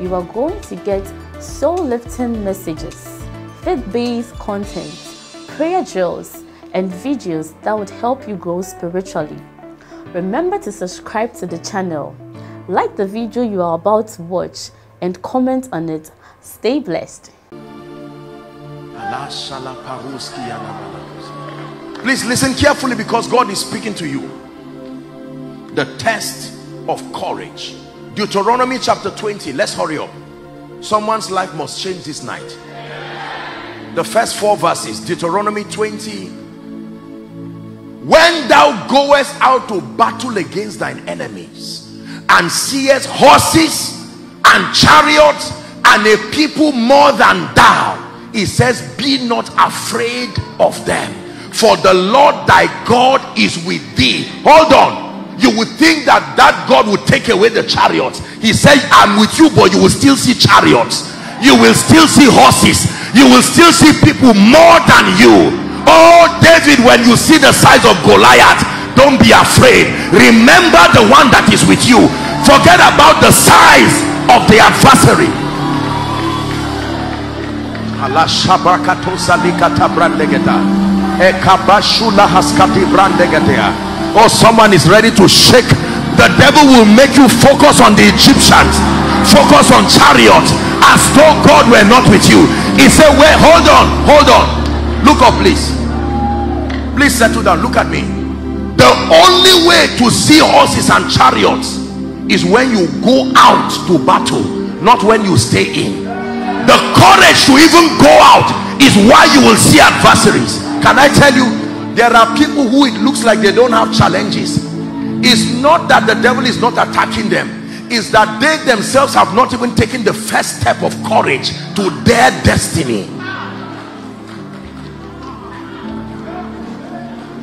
you are going to get soul-lifting messages, faith-based content, prayer drills, and videos that would help you grow spiritually. Remember to subscribe to the channel, like the video you are about to watch, and comment on it. Stay blessed. Please listen carefully because God is speaking to you. The test of courage. Deuteronomy chapter 20. Let's hurry up. Someone's life must change this night. The first four verses, Deuteronomy 20. When thou goest out to battle against thine enemies and seest horses and chariots and a people more than thou, he says, Be not afraid of them, for the Lord thy God is with thee. Hold on you would think that that God would take away the chariots. He said, I'm with you, but you will still see chariots. You will still see horses. You will still see people more than you. Oh, David, when you see the size of Goliath, don't be afraid. Remember the one that is with you. Forget about the size of the adversary. Oh, someone is ready to shake. The devil will make you focus on the Egyptians, focus on chariots, as though God were not with you. He said, Wait, hold on, hold on. Look up, please. Please settle down. Look at me. The only way to see horses and chariots is when you go out to battle, not when you stay in. The courage to even go out is why you will see adversaries. Can I tell you, there are people who it looks like they don't have challenges. It's not that the devil is not attacking them. Is that they themselves have not even taken the first step of courage to their destiny.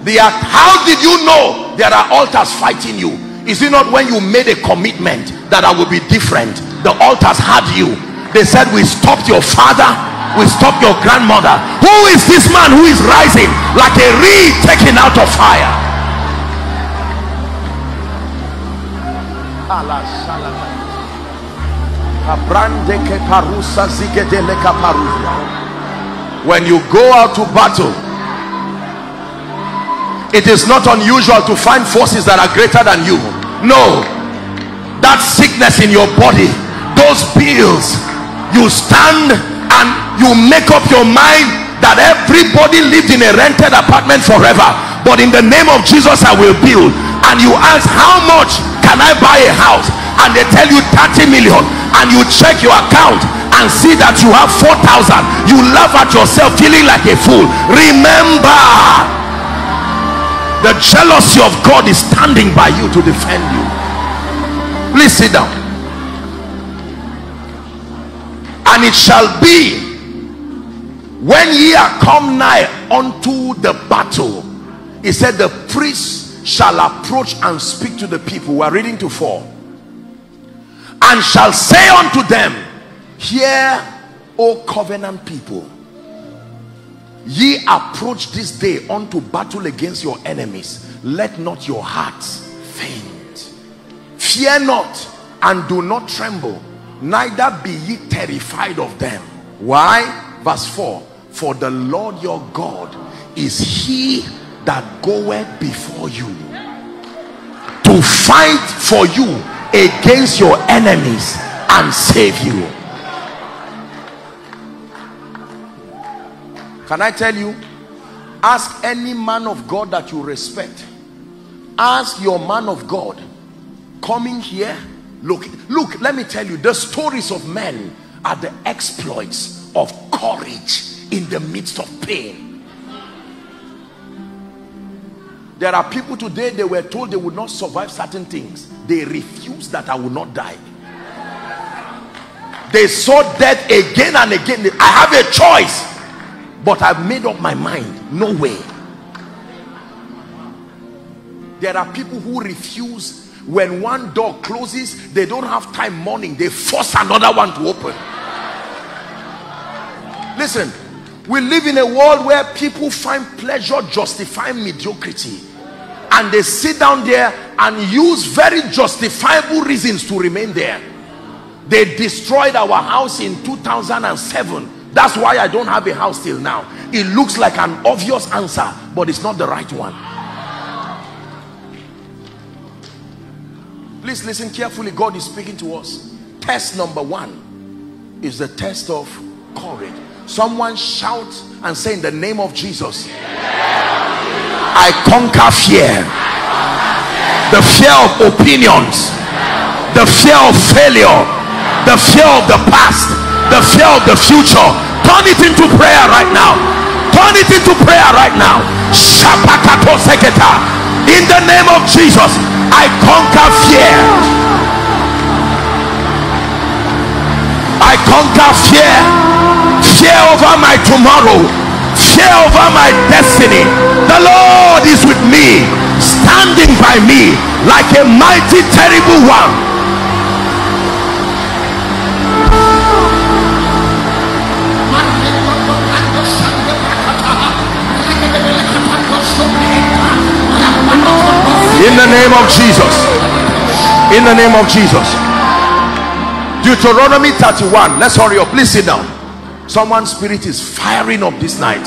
The how did you know there are altars fighting you? Is it not when you made a commitment that i will be different? The altars had you. They said we stopped your father will stop your grandmother. Who is this man who is rising like a reed taken out of fire? When you go out to battle it is not unusual to find forces that are greater than you. No. That sickness in your body those bills you stand and you make up your mind that everybody lived in a rented apartment forever. But in the name of jesus i will build. And you ask how much can i buy a house? And they tell you 30 million. And you check your account and see that you have 4,000 you laugh at yourself feeling like a fool. Remember the jealousy of god is standing by you to defend you. Please sit down and it shall be when ye are come nigh unto the battle he said the priest shall approach and speak to the people. We are reading to four. And shall say unto them hear o covenant people ye approach this day unto battle against your enemies. Let not your hearts faint. Fear not and do not tremble neither be ye terrified of them. Why? Verse 4 for the lord your god is he that goeth before you to fight for you against your enemies and save you. Can i tell you? Ask any man of god that you respect. Ask your man of god coming here look look let me tell you the stories of men are the exploits of courage in the midst of pain. There are people today they were told they would not survive certain things. They refuse that i will not die. They saw death again and again. I have a choice but i've made up my mind. No way. There are people who refuse when one door closes they don't have time morning they force another one to open. Listen we live in a world where people find pleasure justifying mediocrity. And they sit down there and use very justifiable reasons to remain there. They destroyed our house in 2007 that's why i don't have a house till now. It looks like an obvious answer but it's not the right one please listen carefully. God is speaking to us. Test number one is the test of courage. Someone shout and say in the name of jesus i conquer fear. The fear of opinions the fear of failure the fear of the past the fear of the future. Turn it into prayer right now. Turn it into prayer right now in the name of jesus i conquer fear. I conquer fear. Fear over my tomorrow. Fear over my destiny. The lord is with me standing by me like a mighty terrible one of jesus. In the name of jesus. Deuteronomy 31 let's hurry up. Please sit down. Someone's spirit is firing up this night.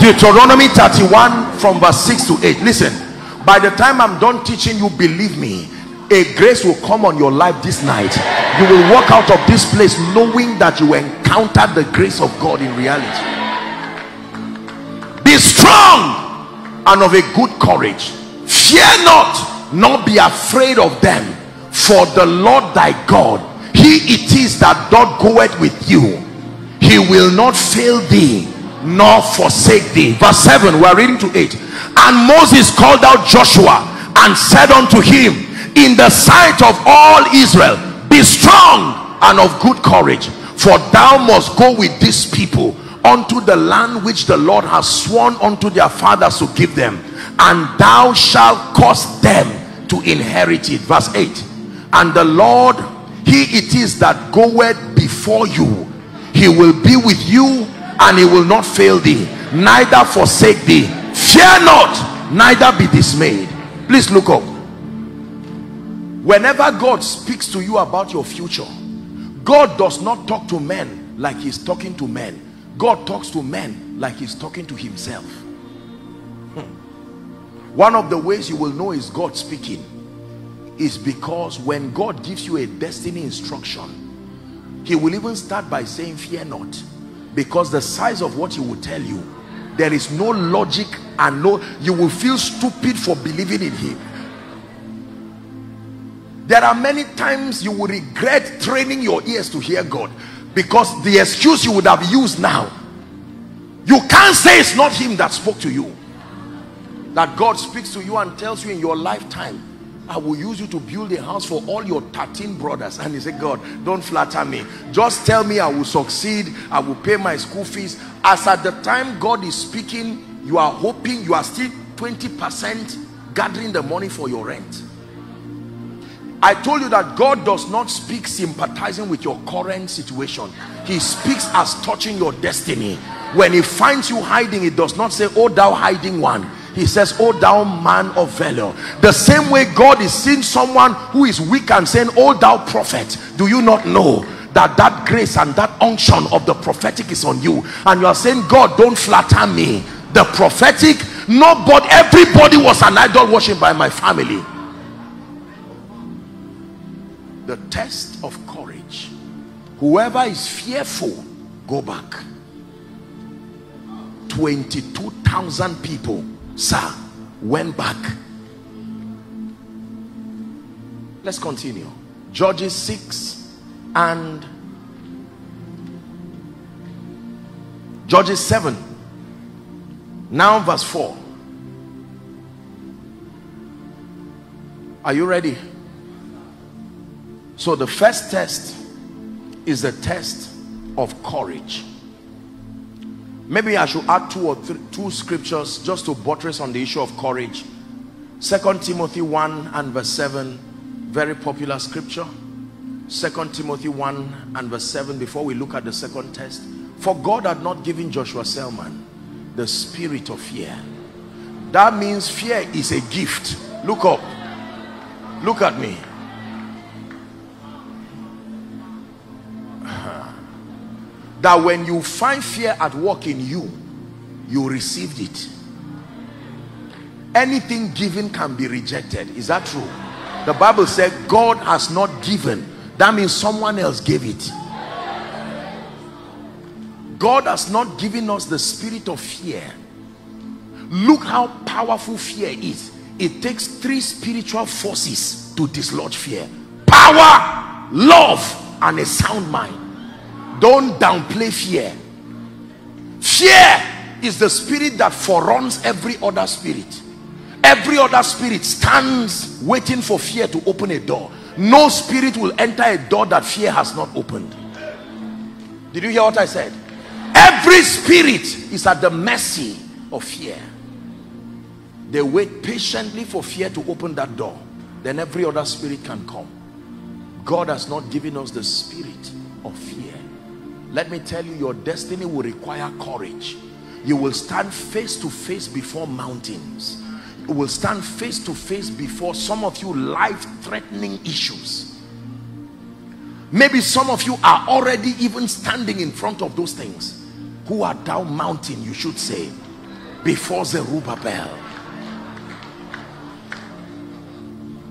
Deuteronomy 31 from verse 6 to 8 listen. By the time i'm done teaching you believe me a grace will come on your life this night. You will walk out of this place knowing that you encountered the grace of god in reality. Be strong and of a good courage. Fear not nor be afraid of them for the lord thy god he it is that doth goeth with you. He will not fail thee nor forsake thee. Verse 7 we are reading to 8 and moses called out joshua and said unto him in the sight of all israel be strong and of good courage for thou must go with these people unto the land which the lord has sworn unto their fathers to give them and thou shalt cause them to inherit it. Verse 8 and the lord he it is that goeth before you. He will be with you and he will not fail thee. Neither forsake thee. Fear not neither be dismayed. Please look up. Whenever god speaks to you about your future god does not talk to men like he's talking to men. God talks to men like he's talking to himself. One of the ways you will know is god speaking is because when god gives you a destiny instruction he will even start by saying fear not because the size of what he will tell you there is no logic and no you will feel stupid for believing in him. There are many times you will regret training your ears to hear God because the excuse you would have used now you can't say it's not him that spoke to you that God speaks to you and tells you in your lifetime I will use you to build a house for all your 13 brothers. And he said, God, don't flatter me. Just tell me I will succeed. I will pay my school fees. As at the time God is speaking, you are hoping you are still 20% gathering the money for your rent. I told you that God does not speak sympathizing with your current situation. He speaks as touching your destiny. When he finds you hiding, it does not say, oh thou hiding one he says oh thou man of valor the same way god is seeing someone who is weak and saying oh thou prophet do you not know that that grace and that unction of the prophetic is on you and you are saying god don't flatter me. The prophetic no but everybody was an idol worship by my family. The test of courage whoever is fearful go back. 22,000 people sir went back? Let's continue. Judges 6 and judges 7 now verse 4 are you ready? So the first test is the test of courage. Maybe I should add two or three, two scriptures just to buttress on the issue of courage. Second Timothy 1 and verse 7, very popular scripture. Second Timothy 1 and verse 7 before we look at the second test. For God had not given Joshua Selman the spirit of fear. That means fear is a gift. Look up. Look at me. That when you find fear at work in you you received it. Anything given can be rejected. Is that true? The bible said god has not given. That means someone else gave it. God has not given us the spirit of fear. Look how powerful fear is. It takes three spiritual forces to dislodge fear. Power love and a sound mind don't downplay fear. Fear is the spirit that foreruns every other spirit. Every other spirit stands waiting for fear to open a door. No spirit will enter a door that fear has not opened. Did you hear what i said? Every spirit is at the mercy of fear. They wait patiently for fear to open that door. Then every other spirit can come. God has not given us the spirit of fear let me tell you your destiny will require courage. You will stand face to face before mountains. You will stand face to face before some of you life-threatening issues. Maybe some of you are already even standing in front of those things. Who are down mountain you should say before Zerubbabel?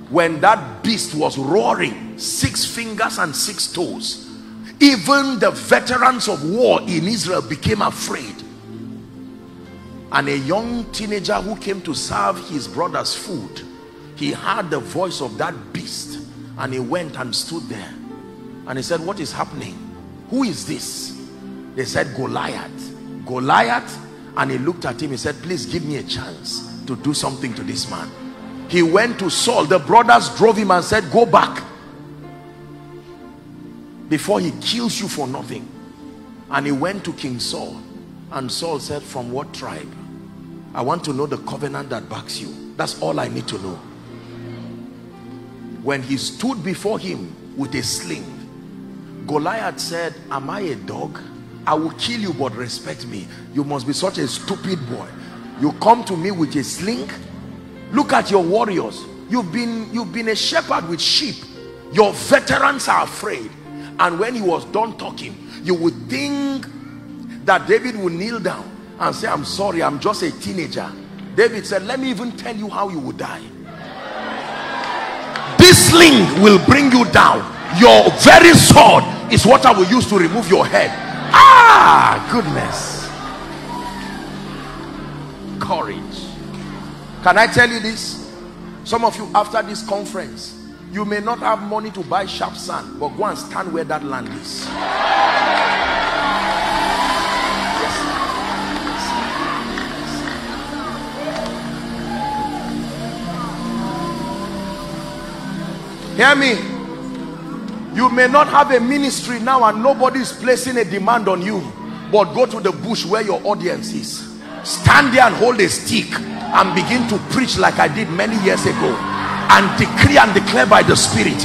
When that beast was roaring six fingers and six toes even the veterans of war in Israel became afraid. And a young teenager who came to serve his brother's food he heard the voice of that beast and he went and stood there. And he said what is happening? Who is this? They said Goliath. Goliath and he looked at him. He said please give me a chance to do something to this man. He went to Saul. The brothers drove him and said go back before he kills you for nothing. And he went to King Saul. And Saul said from what tribe? I want to know the covenant that backs you. That's all I need to know. When he stood before him with a sling Goliath said am I a dog? I will kill you but respect me. You must be such a stupid boy. You come to me with a sling? Look at your warriors. You've been you've been a shepherd with sheep. Your veterans are afraid and when he was done talking you would think that David would kneel down and say I'm sorry I'm just a teenager. David said let me even tell you how you would die. This sling will bring you down. Your very sword is what I will use to remove your head. Ah goodness. Courage. Can I tell you this? Some of you after this conference you may not have money to buy sharp sand, but go and stand where that land is. Hear me. You may not have a ministry now and nobody is placing a demand on you. But go to the bush where your audience is. Stand there and hold a stick and begin to preach like I did many years ago and decree and declare by the spirit.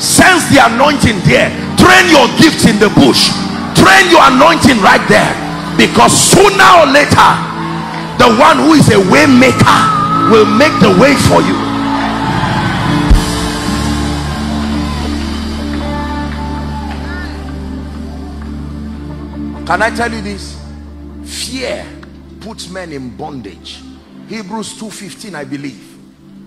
Sense the anointing there. Train your gifts in the bush. Train your anointing right there. Because sooner or later the one who is a way maker will make the way for you. Can i tell you this? Fear puts men in bondage. Hebrews 2:15 i believe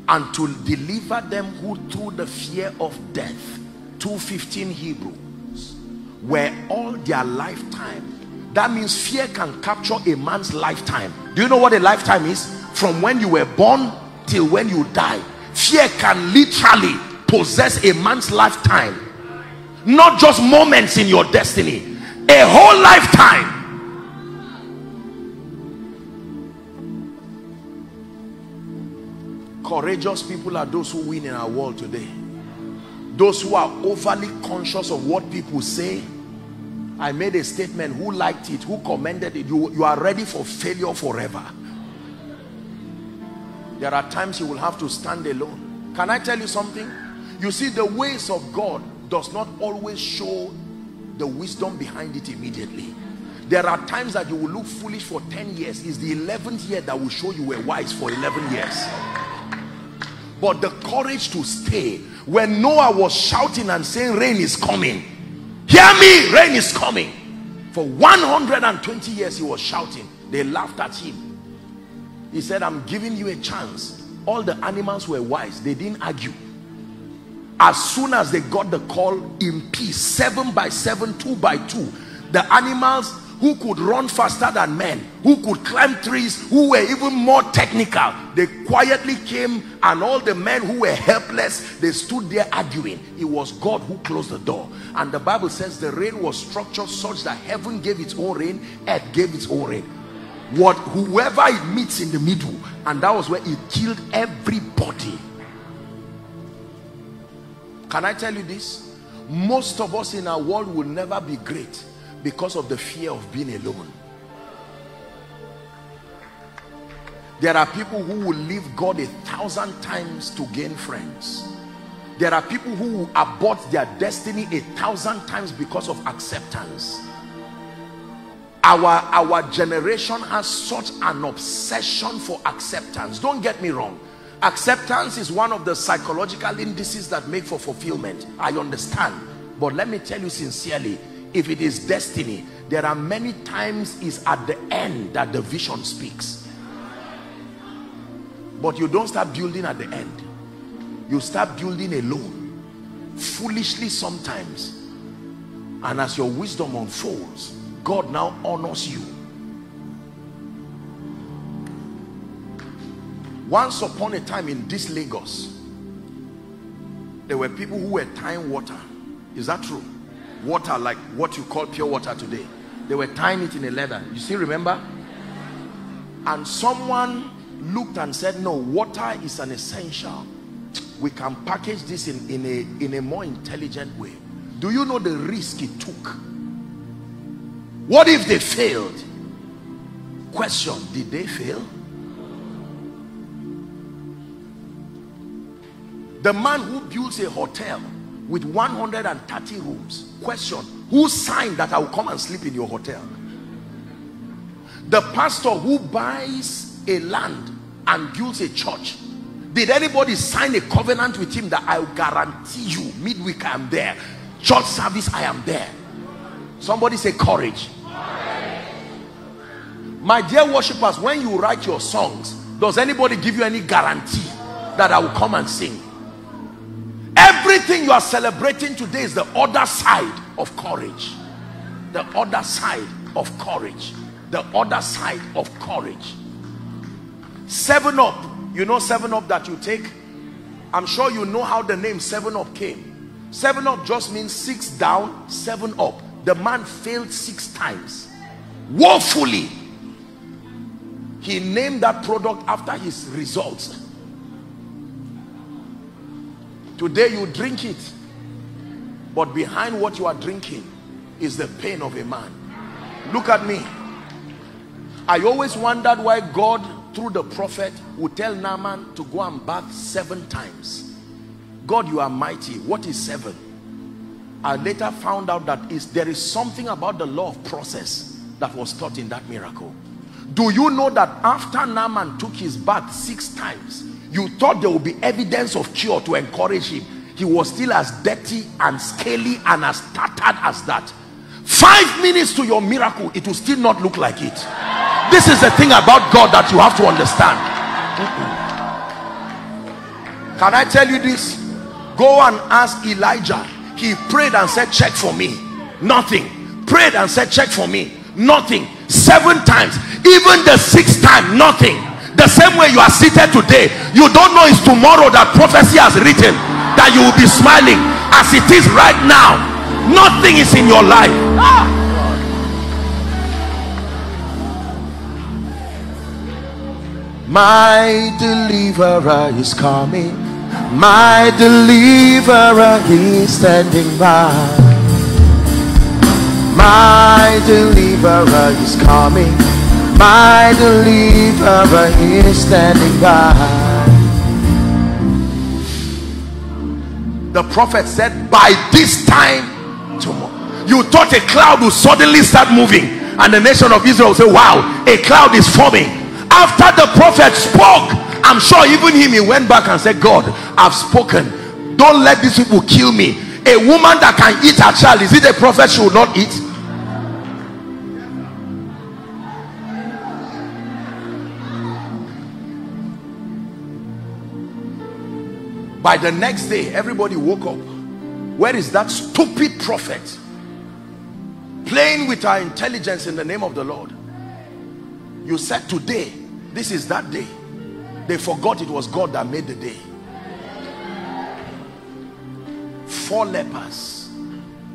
and to deliver them who through the fear of death 215 Hebrews were all their lifetime. That means fear can capture a man's lifetime. Do you know what a lifetime is? From when you were born till when you die. Fear can literally possess a man's lifetime. Not just moments in your destiny. A whole lifetime courageous people are those who win in our world today those who are overly conscious of what people say I made a statement, who liked it, who commended it, you, you are ready for failure forever. There are times you will have to stand alone. Can I tell you something? You see, the ways of God does not always show the wisdom behind it immediately. There are times that you will look foolish for 10 years. It's the 11th year that will show you were wise for 11 years. But the courage to stay. When Noah was shouting and saying rain is coming. Hear me, rain is coming. For 120 years he was shouting. They laughed at him. He said, I'm giving you a chance. All the animals were wise. They didn't argue. As soon as they got the call in peace, seven by seven, two by two, the animals who could run faster than men, who could climb trees, who were even more technical. They quietly came and all the men who were helpless, they stood there arguing. It was God who closed the door. And the Bible says the rain was structured such that heaven gave its own rain, earth gave its own rain. What whoever it meets in the middle, and that was where it killed everybody. Can I tell you this? Most of us in our world will never be great because of the fear of being alone. There are people who will leave God a thousand times to gain friends. There are people who will abort their destiny a thousand times because of acceptance. Our, our generation has such an obsession for acceptance. Don't get me wrong. Acceptance is one of the psychological indices that make for fulfillment. I understand. But let me tell you sincerely, if it is destiny there are many times is at the end that the vision speaks. But you don't start building at the end. You start building alone foolishly sometimes. And as your wisdom unfolds God now honors you. Once upon a time in this Lagos there were people who were tying water. Is that true water like what you call pure water today. They were tying it in a leather. You still remember? And someone looked and said no water is an essential. We can package this in in a in a more intelligent way. Do you know the risk it took? What if they failed? Question did they fail? The man who builds a hotel with 130 rooms. Question who signed that i will come and sleep in your hotel? The pastor who buys a land and builds a church did anybody sign a covenant with him that i will guarantee you midweek i am there church service i am there? Somebody say courage. courage my dear worshippers when you write your songs does anybody give you any guarantee that i will come and sing everything you are celebrating today is the other side of courage. The other side of courage. The other side of courage. Seven up. You know seven up that you take? I'm sure you know how the name seven up came. Seven up just means six down seven up. The man failed six times. Woefully. He named that product after his results today you drink it but behind what you are drinking is the pain of a man. Look at me. I always wondered why God through the prophet would tell Naaman to go and bath seven times. God you are mighty. What is seven? I later found out that is there is something about the law of process that was taught in that miracle. Do you know that after Naaman took his bath six times you thought there would be evidence of cure to encourage him. He was still as dirty and scaly and as tattered as that. Five minutes to your miracle it will still not look like it. This is the thing about God that you have to understand. Can I tell you this? Go and ask Elijah. He prayed and said check for me. Nothing. Prayed and said check for me. Nothing. Seven times. Even the sixth time nothing the same way you are seated today you don't know it's tomorrow that prophecy has written that you will be smiling. As it is right now nothing is in your life. My deliverer is coming. My deliverer is standing by. My deliverer is coming. My deliverer is standing by. The prophet said, By this time tomorrow. You thought a cloud would suddenly start moving, and the nation of Israel say, Wow, a cloud is forming. After the prophet spoke, I'm sure even him he went back and said, God, I've spoken. Don't let these people kill me. A woman that can eat her child, is it a prophet she will not eat? By the next day everybody woke up. Where is that stupid prophet? Playing with our intelligence in the name of the lord. You said today this is that day. They forgot it was god that made the day. Four lepers.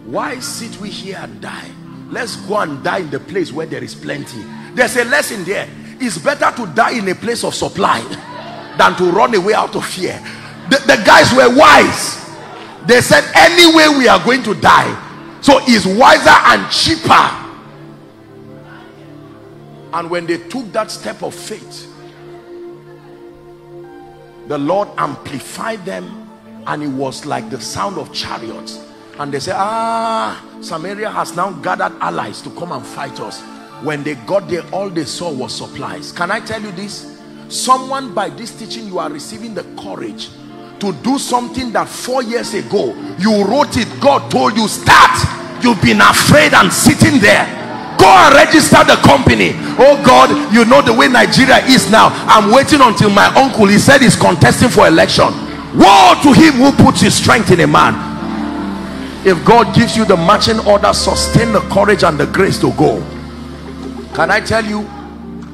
Why sit we here and die? Let's go and die in the place where there is plenty. There's a lesson there. It's better to die in a place of supply than to run away out of fear the, the guys were wise. They said anyway we are going to die. So it's wiser and cheaper. And when they took that step of faith the lord amplified them and it was like the sound of chariots. And they said ah samaria has now gathered allies to come and fight us. When they got there all they saw was supplies. Can i tell you this? Someone by this teaching you are receiving the courage to do something that four years ago you wrote it god told you start. You've been afraid and sitting there. Go and register the company. Oh god you know the way nigeria is now. I'm waiting until my uncle he said he's contesting for election. Woe to him who puts his strength in a man. If god gives you the matching order sustain the courage and the grace to go. Can i tell you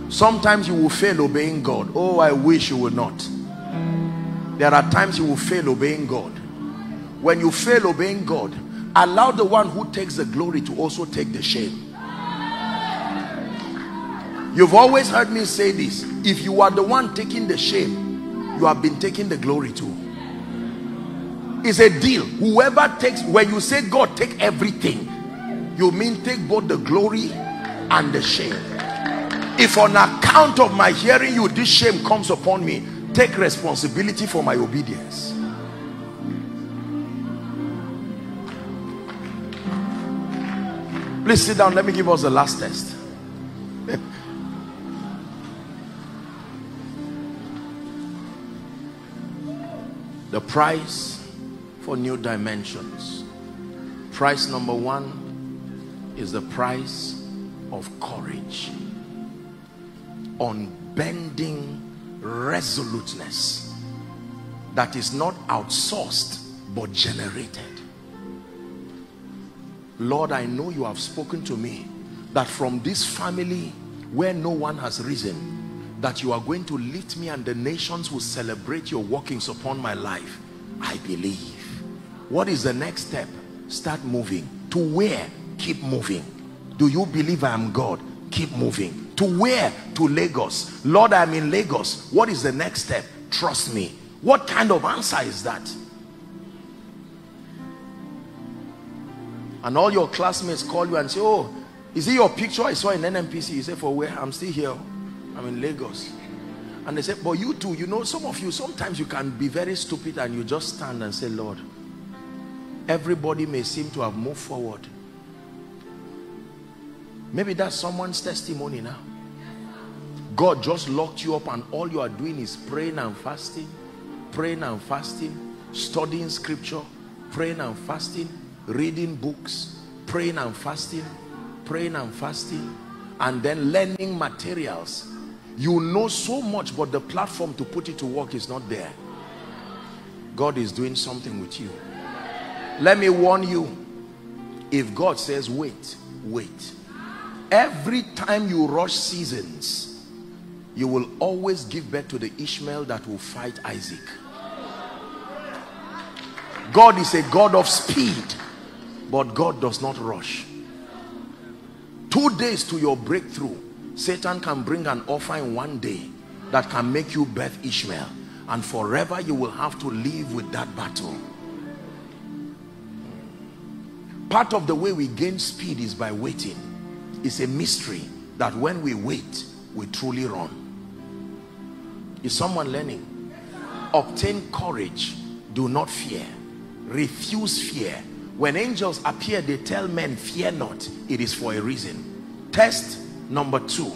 sometimes you will fail obeying god. Oh i wish you would not there are times you will fail obeying God. When you fail obeying God allow the one who takes the glory to also take the shame. You've always heard me say this. If you are the one taking the shame you have been taking the glory too. It's a deal. Whoever takes when you say God take everything you mean take both the glory and the shame. If on account of my hearing you this shame comes upon me take responsibility for my obedience. Please sit down. Let me give us the last test. The price for new dimensions. Price number one is the price of courage. Unbending resoluteness that is not outsourced but generated. Lord I know you have spoken to me that from this family where no one has risen that you are going to lift me and the nations will celebrate your workings upon my life I believe. What is the next step? Start moving. To where? Keep moving. Do you believe I am God? Keep moving to where? To Lagos. Lord I'm in Lagos. What is the next step? Trust me. What kind of answer is that? And all your classmates call you and say oh is it your picture I saw in NMPC? you say for where? I'm still here. I'm in Lagos. And they say but you too you know some of you sometimes you can be very stupid and you just stand and say Lord everybody may seem to have moved forward maybe that's someone's testimony now. God just locked you up and all you are doing is praying and fasting praying and fasting studying scripture praying and fasting reading books praying and fasting praying and fasting and then learning materials. You know so much but the platform to put it to work is not there. God is doing something with you. Let me warn you. If God says wait wait every time you rush seasons you will always give birth to the Ishmael that will fight Isaac. God is a God of speed but God does not rush. Two days to your breakthrough Satan can bring an offer in one day that can make you birth Ishmael and forever you will have to live with that battle. Part of the way we gain speed is by waiting it's a mystery that when we wait we truly run. Is someone learning? Obtain courage. Do not fear. Refuse fear. When angels appear they tell men fear not. It is for a reason. Test number two.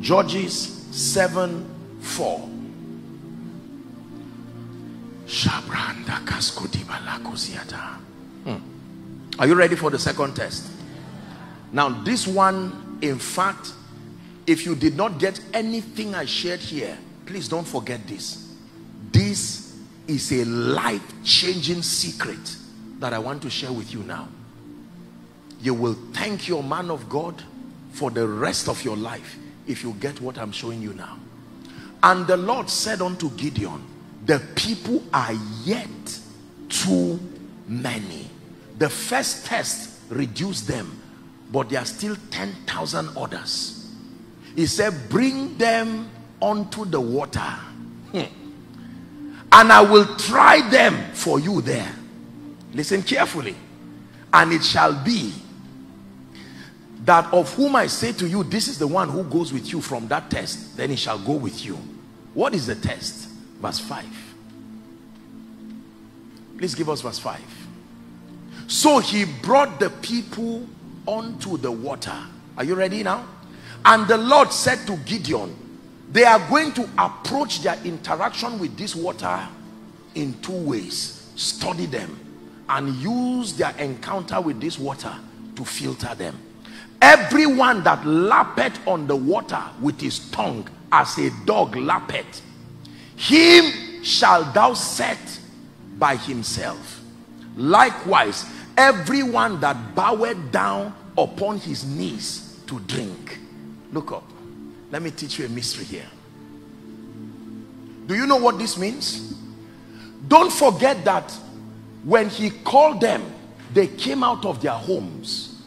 Judges 7 4 hmm. are you ready for the second test now this one in fact if you did not get anything i shared here please don't forget this this is a life-changing secret that I want to share with you now. You will thank your man of God for the rest of your life if you get what I'm showing you now. And the Lord said unto Gideon, the people are yet too many. The first test reduced them, but there are still 10,000 others. He said, bring them onto the water. Hmm. And I will try them for you there listen carefully and it shall be that of whom I say to you this is the one who goes with you from that test then he shall go with you what is the test verse 5 please give us verse 5 so he brought the people onto the water. Are you ready now? And the Lord said to Gideon they are going to approach their interaction with this water in two ways. Study them and use their encounter with this water to filter them. Everyone that lapped on the water with his tongue as a dog lapped him shall thou set by himself. Likewise everyone that bowed down upon his knees to drink. Look up. Let me teach you a mystery here. Do you know what this means? Don't forget that when he called them they came out of their homes.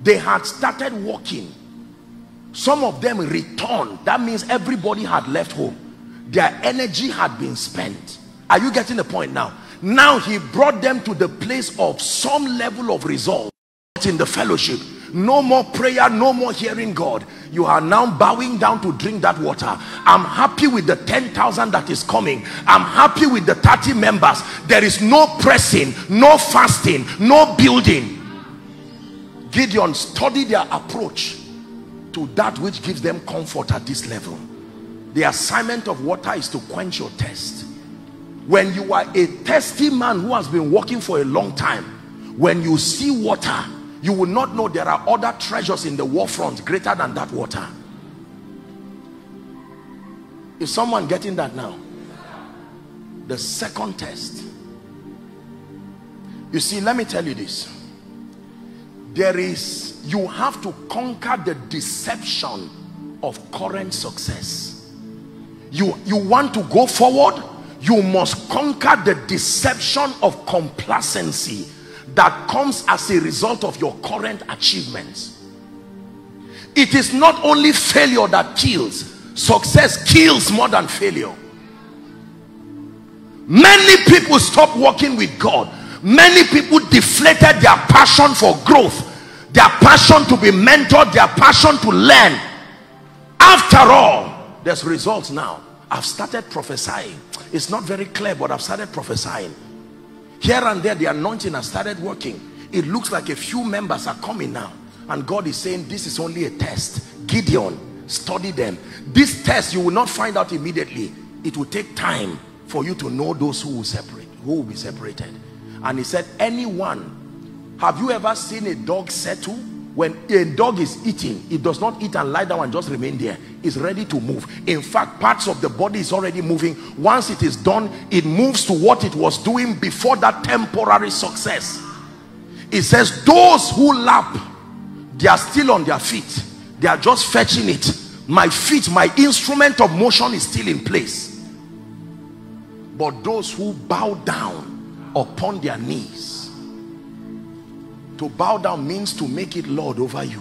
They had started walking. Some of them returned. That means everybody had left home. Their energy had been spent. Are you getting the point now now he brought them to the place of some level of resolve. In the fellowship. No more prayer no more hearing god. You are now bowing down to drink that water. I'm happy with the 10,000 that is coming. I'm happy with the 30 members. There is no pressing no fasting no building. Gideon study their approach to that which gives them comfort at this level. The assignment of water is to quench your thirst when you are a thirsty man who has been walking for a long time when you see water you will not know there are other treasures in the war front greater than that water. Is someone getting that now? The second test. You see let me tell you this. There is you have to conquer the deception of current success. You you want to go forward you must conquer the deception of complacency that comes as a result of your current achievements. It is not only failure that kills success kills more than failure. Many people stop working with God. Many people deflated their passion for growth their passion to be mentored their passion to learn. After all there's results now. I've started prophesying it's not very clear but I've started prophesying. Here and there the anointing has started working. It looks like a few members are coming now and God is saying this is only a test. Gideon study them. This test you will not find out immediately. It will take time for you to know those who will separate who will be separated. And he said anyone have you ever seen a dog settle when a dog is eating it does not eat and lie down and just remain there. It's ready to move. In fact parts of the body is already moving. Once it is done it moves to what it was doing before that temporary success. It says those who lap they are still on their feet. They are just fetching it. My feet my instrument of motion is still in place. But those who bow down upon their knees to bow down means to make it Lord over you.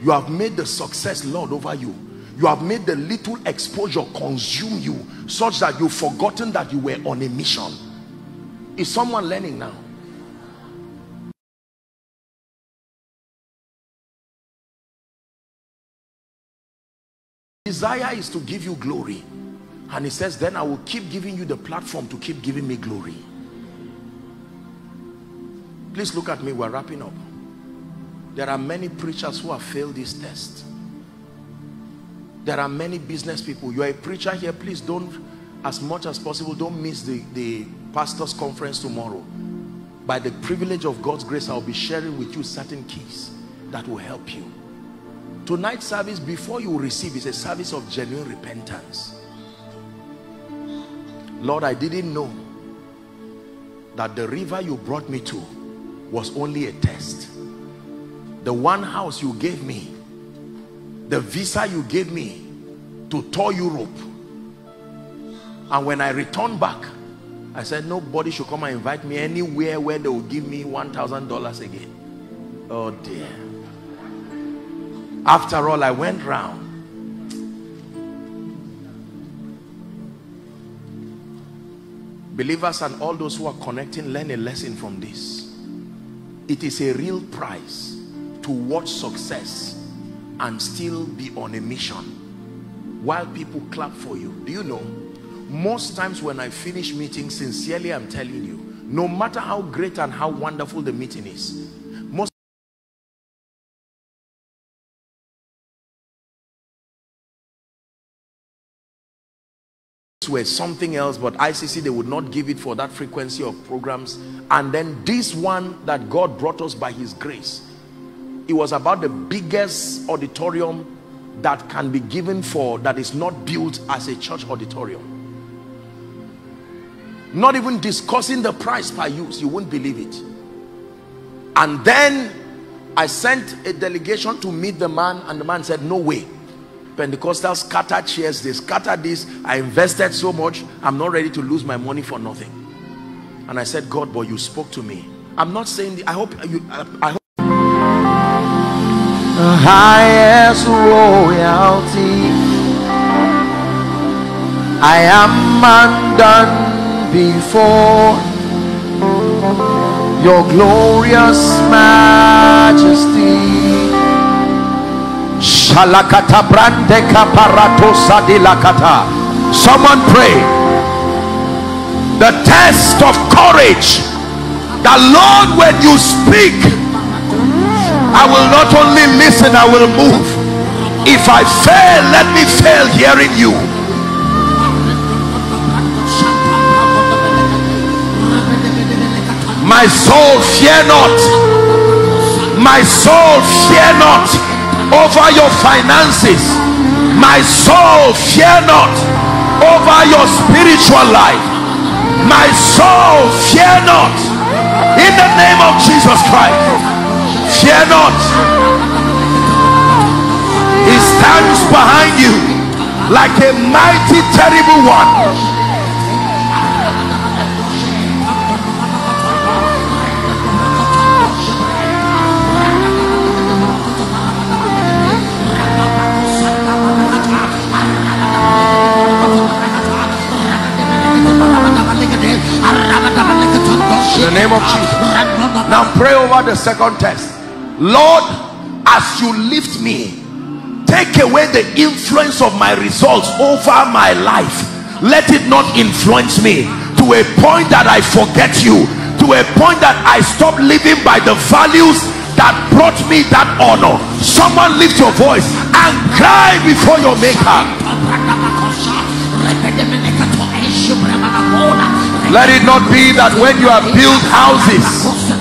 You have made the success Lord over you. You have made the little exposure consume you such that you've forgotten that you were on a mission. Is someone learning now? Desire is to give you glory. And he says, then I will keep giving you the platform to keep giving me glory please look at me we're wrapping up. There are many preachers who have failed this test. There are many business people. You are a preacher here please don't as much as possible don't miss the the pastor's conference tomorrow. By the privilege of God's grace I'll be sharing with you certain keys that will help you. Tonight's service before you receive is a service of genuine repentance. Lord I didn't know that the river you brought me to was only a test. The one house you gave me the visa you gave me to tour Europe. And when I returned back I said nobody should come and invite me anywhere where they will give me $1,000 again. Oh dear. After all I went round. Believers and all those who are connecting learn a lesson from this it is a real price to watch success and still be on a mission while people clap for you. Do you know? Most times when I finish meetings sincerely I'm telling you no matter how great and how wonderful the meeting is were something else but ICC they would not give it for that frequency of programs. And then this one that God brought us by his grace it was about the biggest auditorium that can be given for that is not built as a church auditorium. Not even discussing the price per use you won't believe it. And then I sent a delegation to meet the man and the man said no way Pentecostals scatter chairs they scatter this. I invested so much I'm not ready to lose my money for nothing. And I said God but you spoke to me. I'm not saying the, I hope you I, I hope the highest royalty. I am undone before. Your glorious majesty Brande. Someone pray. The test of courage. The Lord, when you speak, I will not only listen, I will move. If I fail, let me fail hearing you. My soul, fear not. My soul, fear not over your finances. My soul fear not. Over your spiritual life. My soul fear not. In the name of jesus christ. Fear not. He stands behind you like a mighty terrible one pray over the second test. Lord as you lift me take away the influence of my results over my life. Let it not influence me to a point that I forget you to a point that I stop living by the values that brought me that honor. Someone lift your voice and cry before your maker. Let it not be that when you have built houses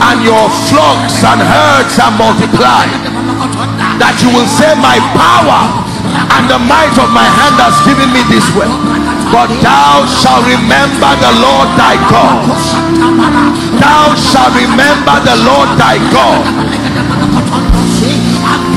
and your flocks and herds are multiplied that you will say my power and the might of my hand has given me this wealth but thou shalt remember the Lord thy God. Thou shalt remember the Lord thy God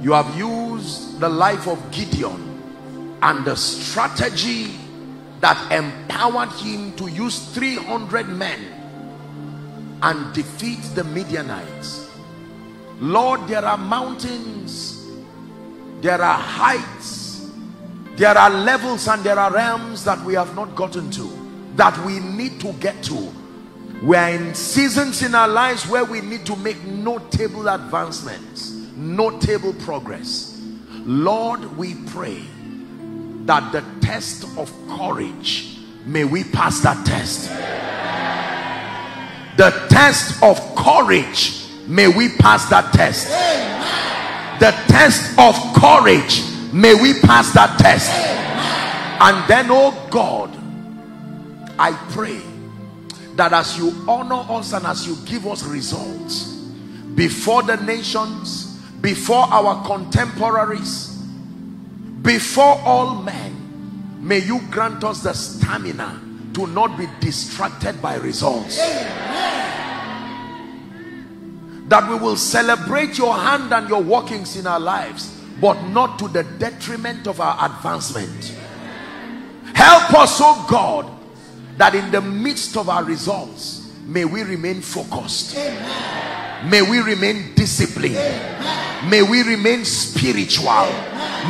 You have used the life of Gideon and the strategy that empowered him to use 300 men and defeat the Midianites. Lord, there are mountains, there are heights, there are levels and there are realms that we have not gotten to, that we need to get to. We are in seasons in our lives where we need to make notable advancements, notable progress. Lord, we pray that the test of courage, may we pass that test. The test of courage, may we pass that test. The test of courage, may we pass that test. And then, oh God, I pray that as you honor us and as you give us results before the nations, before our contemporaries, before all men may you grant us the stamina to not be distracted by results. That we will celebrate your hand and your workings in our lives but not to the detriment of our advancement. Help us oh god that in the midst of our results may we remain focused may we remain disciplined. May we remain spiritual.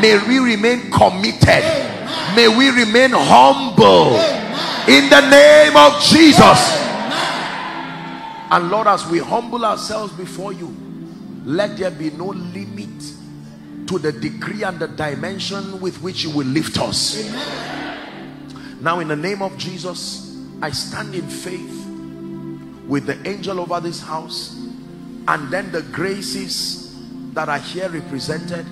May we remain committed. May we remain humble. In the name of jesus. And lord as we humble ourselves before you let there be no limit to the degree and the dimension with which you will lift us. Now in the name of jesus i stand in faith with the angel over this house and then the graces that are here represented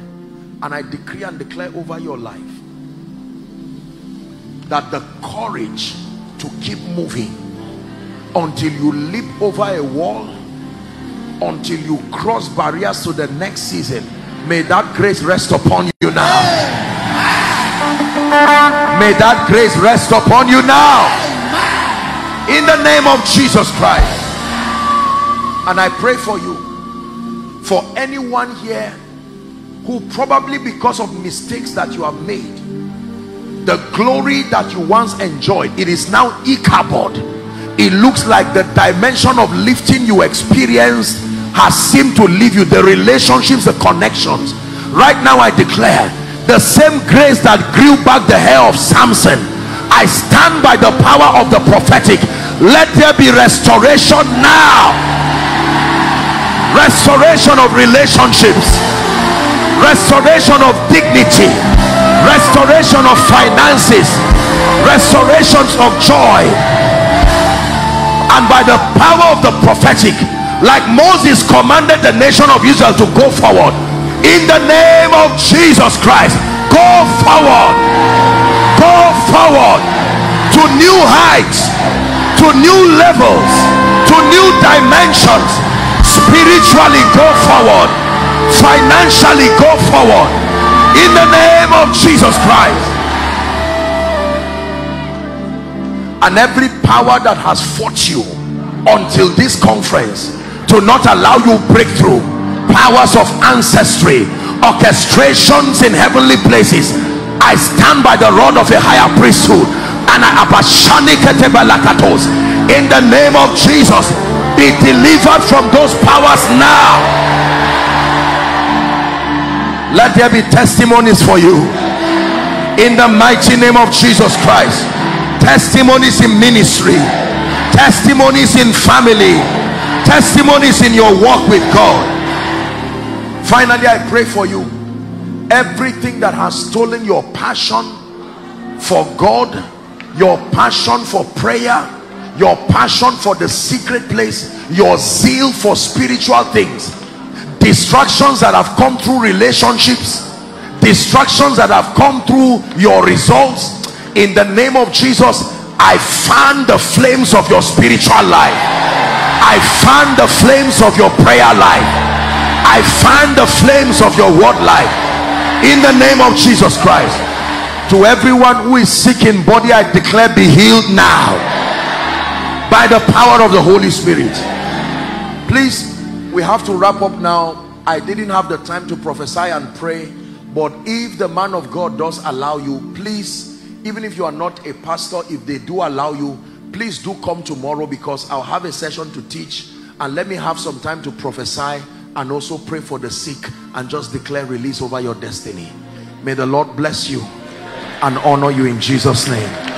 and I decree and declare over your life that the courage to keep moving until you leap over a wall until you cross barriers to the next season may that grace rest upon you now. May that grace rest upon you now. In the name of Jesus Christ and I pray for you. For anyone here who probably because of mistakes that you have made the glory that you once enjoyed it is now Ichabod. It looks like the dimension of lifting you experienced has seemed to leave you. The relationships the connections. Right now I declare the same grace that grew back the hair of Samson I stand by the power of the prophetic. Let there be restoration now restoration of relationships. Restoration of dignity. Restoration of finances. Restorations of joy. And by the power of the prophetic like Moses commanded the nation of Israel to go forward in the name of Jesus Christ go forward. Go forward to new heights to new levels to new dimensions spiritually go forward. Financially go forward. In the name of Jesus Christ. And every power that has fought you until this conference to not allow you breakthrough powers of ancestry orchestrations in heavenly places I stand by the rod of a higher priesthood and I in the name of Jesus be delivered from those powers now. Let there be testimonies for you. In the mighty name of Jesus Christ. Testimonies in ministry. Testimonies in family. Testimonies in your walk with God. Finally I pray for you. Everything that has stolen your passion for God your passion for prayer your passion for the secret place your zeal for spiritual things distractions that have come through relationships distractions that have come through your results in the name of Jesus I fan the flames of your spiritual life. I fan the flames of your prayer life. I fan the flames of your word life. In the name of Jesus Christ. To everyone who is sick in body I declare be healed now by the power of the Holy Spirit. Please we have to wrap up now. I didn't have the time to prophesy and pray but if the man of God does allow you please even if you are not a pastor if they do allow you please do come tomorrow because I'll have a session to teach and let me have some time to prophesy and also pray for the sick and just declare release over your destiny. May the Lord bless you and honor you in Jesus name